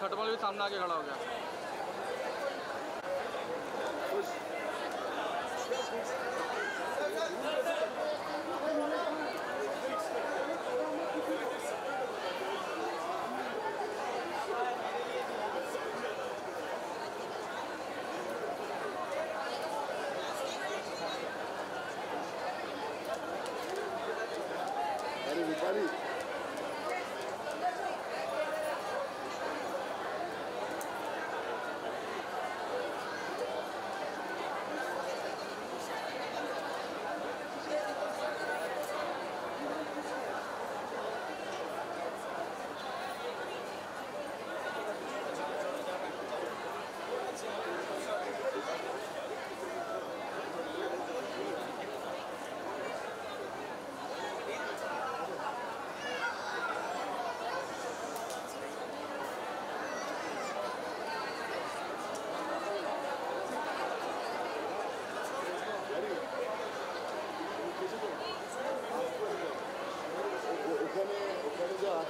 खटमल भी सामने आके खड़ा हो गया।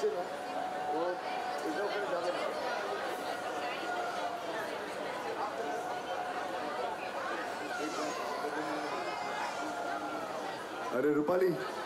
してね、お非常にダメなんです。Are Rupali?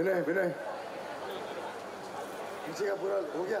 विनय विनय पीछे का पूरा हो गया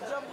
Gajam